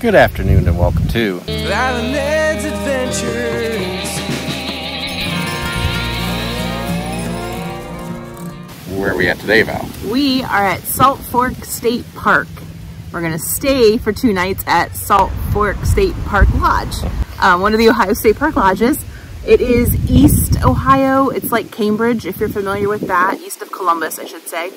Good afternoon and welcome to Val and Ed's Adventures. where are we at today, Val? We are at Salt Fork State Park. We're gonna stay for two nights at Salt Fork State Park Lodge, um, one of the Ohio State Park Lodges. It is East Ohio. It's like Cambridge, if you're familiar with that, east of Columbus, I should say.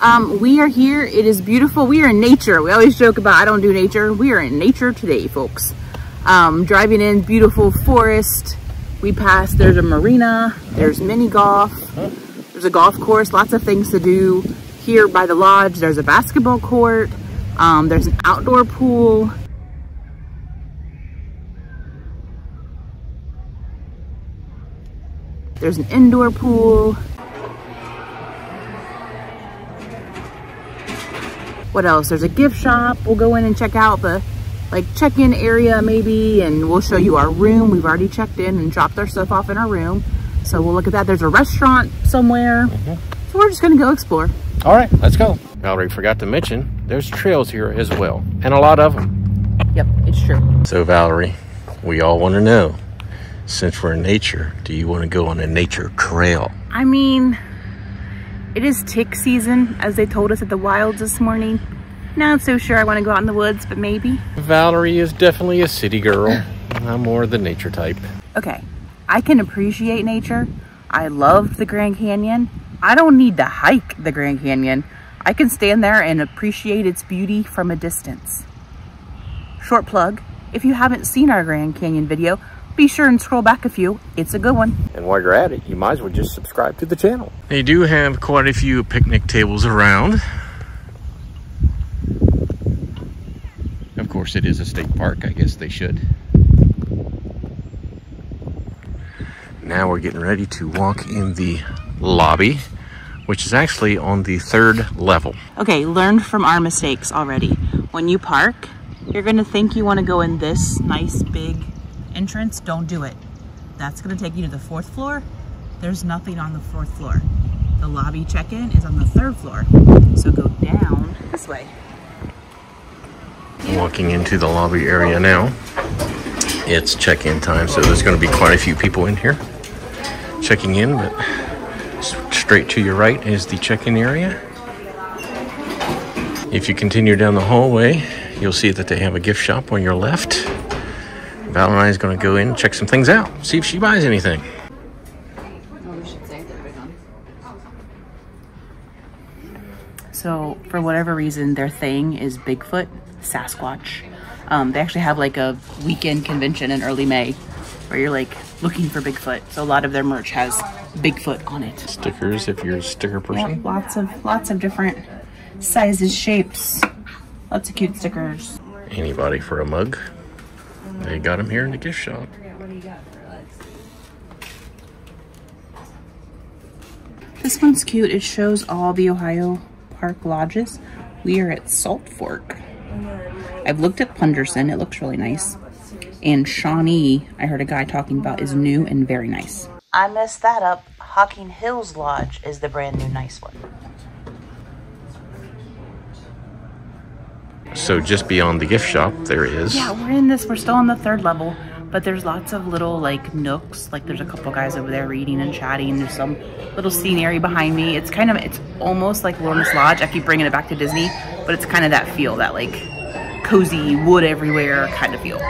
Um, we are here. It is beautiful. We are in nature. We always joke about I don't do nature. We are in nature today, folks. Um, driving in beautiful forest. We pass, there's a marina, there's mini golf, there's a golf course, lots of things to do here by the lodge. There's a basketball court. Um, there's an outdoor pool. There's an indoor pool. What else? There's a gift shop. We'll go in and check out the like check-in area maybe and we'll show you our room. We've already checked in and dropped our stuff off in our room. So we'll look at that. There's a restaurant somewhere. Mm-hmm. So we're just gonna go explore. All right, let's go. Valerie forgot to mention there's trails here as well, and a lot of them. Yep, it's true. So, Valerie, we all want to know since we're in nature, do you want to go on a nature trail? I mean, it is tick season, as they told us at the wilds this morning. Not so sure I want to go out in the woods, but maybe. Valerie is definitely a city girl. I'm more the nature type. Okay, I can appreciate nature. I love the Grand Canyon. I don't need to hike the Grand Canyon. I can stand there and appreciate its beauty from a distance. Short plug, if you haven't seen our Grand Canyon video, be sure and scroll back a few. It's a good one. And while you're at it, you might as well just subscribe to the channel. They do have quite a few picnic tables around. Course, it is a state park. I guess they should. Now we're getting ready to walk in the lobby, which is actually on the third level. Okay, learned from our mistakes already. When you park, you're gonna think you wanna go in this nice big entrance. Don't do it. That's gonna take you to the fourth floor. There's nothing on the fourth floor. The lobby check-in is on the third floor. So go down this way. Walking into the lobby area now. It's check-in time, so there's going to be quite a few people in here checking in, but straight to your right is the check-in area. If you continue down the hallway, you'll see that they have a gift shop on your left. Val and I is going to go in check some things out, see if she buys anything. So for whatever reason, their thing is Bigfoot, Sasquatch. Um, they actually have like a weekend convention in early May where you're like looking for Bigfoot. So a lot of their merch has Bigfoot on it. Stickers if you're a sticker Yeah, person. lots of lots of different sizes, shapes, lots of cute stickers. Anybody for a mug? They got them here in the gift shop. This one's cute. It shows all the Ohio Park lodges. We are at Salt Fork. I've looked at Punderson. It looks really nice. And Shawnee, I heard a guy talking about, is new and very nice. I messed that up. Hocking Hills Lodge is the brand new nice one. So just beyond the gift shop, there is. Yeah, we're in this. We're still on the third level, but there's lots of little like nooks. Like there's a couple guys over there reading and chatting. There's some little scenery behind me. It's kind of, it's almost like Wilderness Lodge. I keep bringing it back to Disney, but it's kind of that feel, that like cozy wood everywhere kind of feel.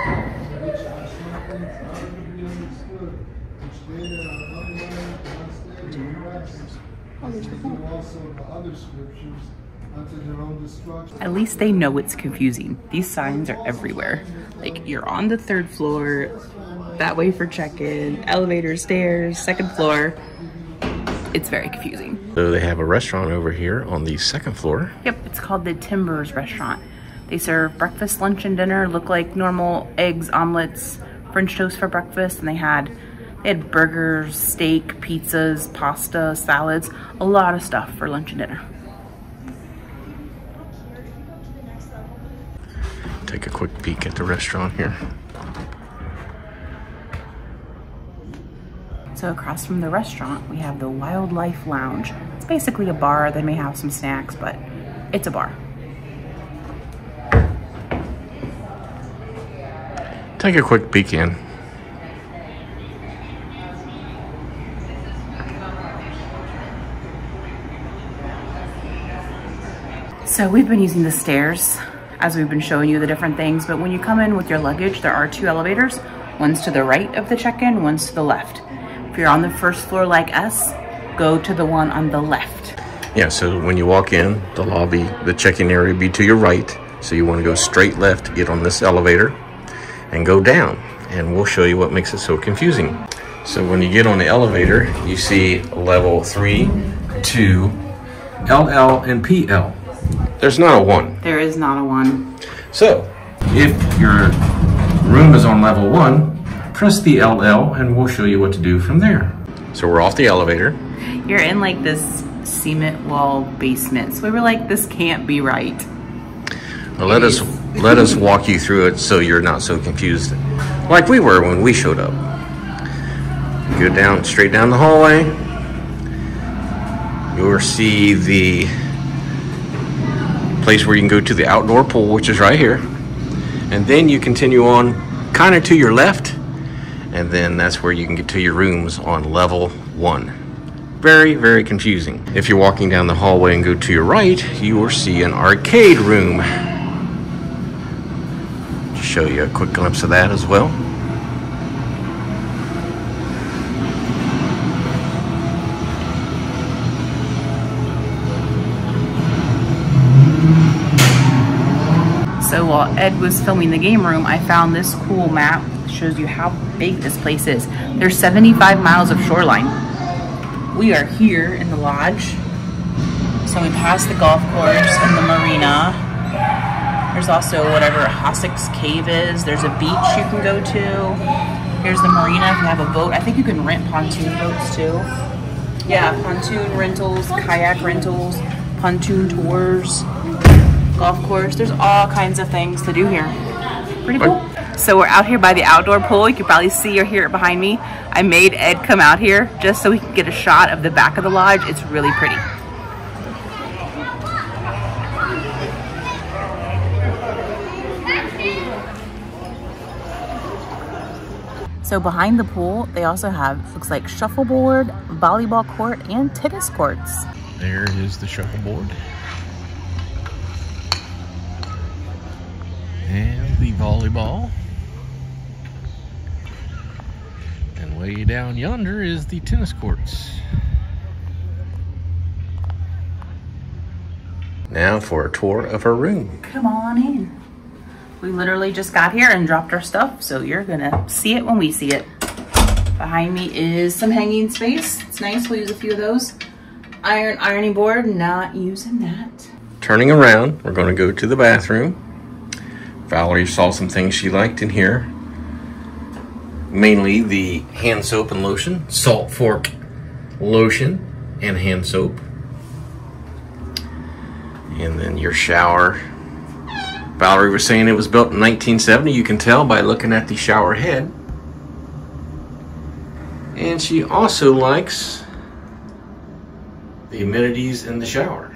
At least they know it's confusing. These signs are everywhere. Like you're on the third floor, that way for check-in, elevator, stairs, second floor. It's very confusing. So they have a restaurant over here on the second floor. Yep, it's called the Timbers Restaurant. They serve breakfast, lunch, and dinner. Look like normal eggs, omelets, French toast for breakfast, and they had they had burgers, steak, pizzas, pasta, salads, a lot of stuff for lunch and dinner. Take a quick peek at the restaurant here. So across from the restaurant, we have the Wildlife Lounge. It's basically a bar. They may have some snacks, but it's a bar. Take a quick peek in. So we've been using the stairs as we've been showing you the different things, but when you come in with your luggage, there are two elevators. One's to the right of the check-in, one's to the left. If you're on the first floor like us, go to the one on the left. Yeah, so when you walk in, the lobby, the check-in area be to your right. So you want to go straight left to get on this elevator and go down. And we'll show you what makes it so confusing. So when you get on the elevator, you see level three, two, LL, and PL. There's not a one. There is not a one. So if your room is on level one, press the LL and we'll show you what to do from there. So we're off the elevator. You're in like this cement wall basement. So we were like, this can't be right. Well, let us let us walk you through it so you're not so confused, like we were when we showed up. Go down straight down the hallway. You'll see the place where you can go to the outdoor pool, which is right here, and then you continue on kind of to your left, and then that's where you can get to your rooms on level one. Very, very confusing. If you're walking down the hallway and go to your right, you will see an arcade room show you a quick glimpse of that as well. So while Ed was filming the game room, I found this cool map that shows you how big this place is. There's 75 miles of shoreline. We are here in the lodge. So we passed the golf course and the marina. There's also whatever Hosak's Cave is. There's a beach you can go to. Here's the marina if you have a boat. I think you can rent pontoon boats too. Yeah, pontoon rentals, kayak rentals, pontoon tours, golf course. There's all kinds of things to do here. Pretty cool. So we're out here by the outdoor pool. You can probably see or hear it behind me. I made Ed come out here just so we can get a shot of the back of the lodge. It's really pretty. So behind the pool, they also have, looks like shuffleboard, volleyball court, and tennis courts. There is the shuffleboard. And the volleyball. And way down yonder is the tennis courts. Now for a tour of her room. Come on in. We literally just got here and dropped our stuff, so you're gonna see it when we see it. Behind me is some hanging space. It's nice, we'll use a few of those. Iron ironing board, not using that. Turning around, we're going to go to the bathroom. Valerie saw some things she liked in here. Mainly the hand soap and lotion, salt fork lotion and hand soap. And then your shower. Valerie was saying it was built in 1970. You can tell by looking at the shower head. And she also likes the amenities in the shower.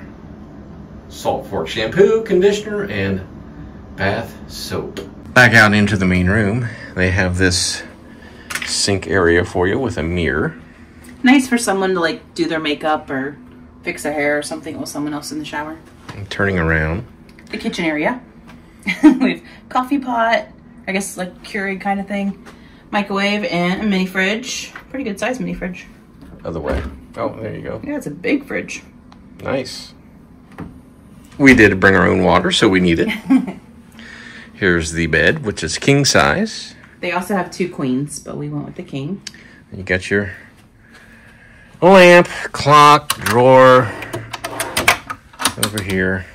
Salt fork shampoo, conditioner, and bath soap. Back out into the main room, they have this sink area for you with a mirror. Nice for someone to like do their makeup or fix their hair or something with someone else in the shower. And turning around, The kitchen area. we have coffee pot, I guess like Keurig kind of thing. Microwave and a mini fridge. Pretty good size mini fridge. other way. Oh, there you go. Yeah, it's a big fridge. Nice. We did bring our own water, so we need it. Here's the bed, which is king size. They also have two queens, but we went with the king. You got your lamp, clock, drawer over here.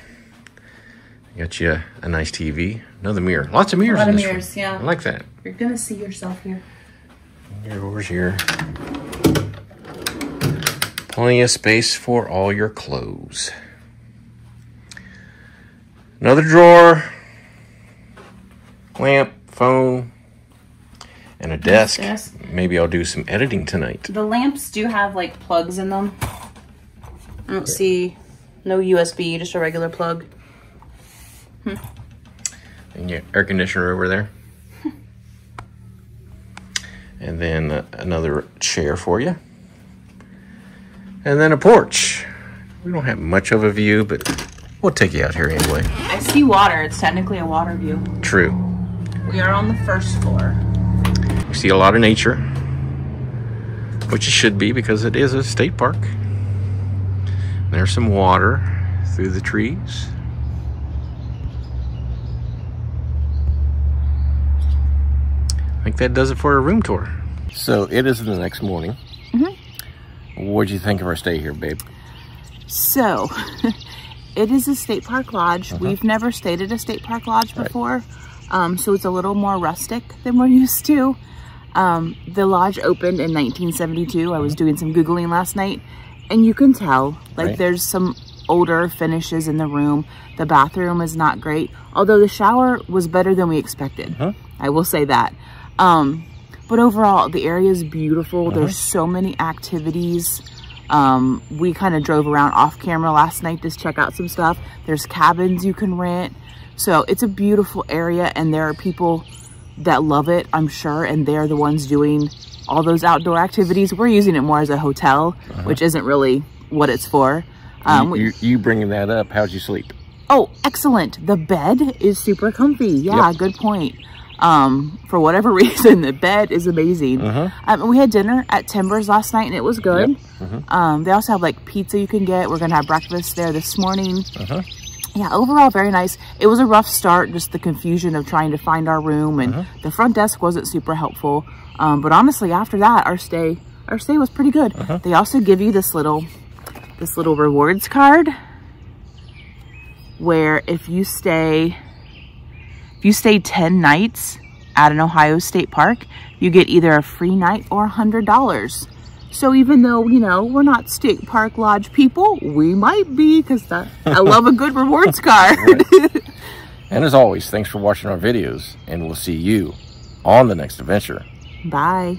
You got you a nice TV, another mirror. Lots of mirrors. lot in of this room. mirrors, yeah. I like that. You're gonna see yourself here. Yours here. Plenty of space for all your clothes. Another drawer, lamp, phone, and a desk. desk. Maybe I'll do some editing tonight. The lamps do have like plugs in them. I don't see no USB, just a regular plug. And your air conditioner over there. And then uh, another chair for you. And then a porch. We don't have much of a view, but we'll take you out here anyway. I see water. It's technically a water view. True. We are on the first floor. We see a lot of nature, which it should be because it is a state park. There's some water through the trees. I think that does it for a room tour. So it is the next morning. Mhm. What'd you think of our stay here, babe? So, it is a state park lodge. We've never stayed at a state park lodge before, um, so it's a little more rustic than we're used to. Um, the lodge opened in 1972. I was doing some Googling last night, and you can tell, like, Right. there's some older finishes in the room. The bathroom is not great, although the shower was better than we expected. I will say that. Um, but overall, the area is beautiful. There's so many activities. Um, we kind of drove around off camera last night to check out some stuff. There's cabins you can rent. So it's a beautiful area and there are people that love it, I'm sure, and they're the ones doing all those outdoor activities. We're using it more as a hotel, which isn't really what it's for. Um, we- you, you bringing that up, how'd you sleep? Oh, excellent. The bed is super comfy. Yeah, Yep. good point. Um, for whatever reason, the bed is amazing. Um, we had dinner at Timbers last night and it was good. Um, they also have like pizza you can get. We're going to have breakfast there this morning. Yeah, overall, very nice. It was a rough start, just the confusion of trying to find our room and the front desk wasn't super helpful. Um, but honestly, after that, our stay, our stay was pretty good. They also give you this little, this little rewards card where if you stay if you stay 10 nights at an Ohio State Park, you get either a free night or a hundred dollars. So even though, you know, we're not state park lodge people, we might be because I love a good rewards card. And as always, thanks for watching our videos, and we'll see you on the next adventure. Bye.